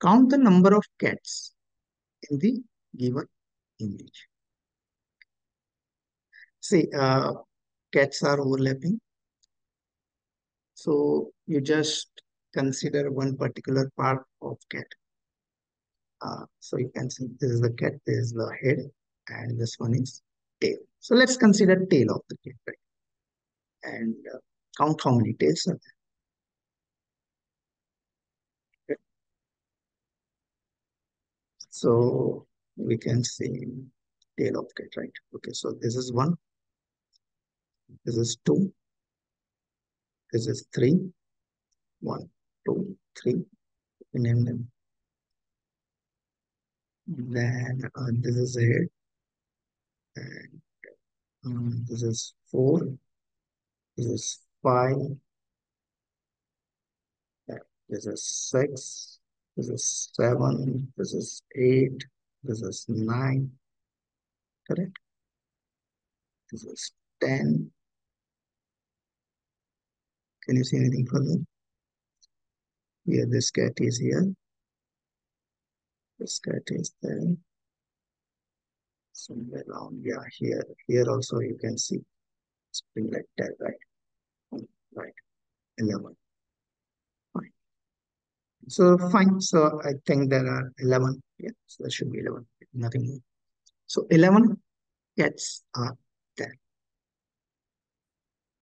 count the number of cats in the given image. See, uh, cats are overlapping. So you just consider one particular part of cat. Uh, so you can see this is the cat, this is the head, and this one is tail. So let's consider tail of the cat, right? And uh, count how many tails are there. So we can see tail of cat, right? Okay, so this is one, this is two, this is three, one, two, three, name them. Then uh, this is head, and um, this is four, this is five, this is six, this is seven, this is eight, this is nine, correct? This is 10. Can you see anything further? Here, this cat is here. This cat is there. Somewhere around, yeah, here. Here also you can see something like that, right? Right, 11. So fine. So I think there are 11. Yeah, so there should be 11. Nothing more. So 11 cats are there.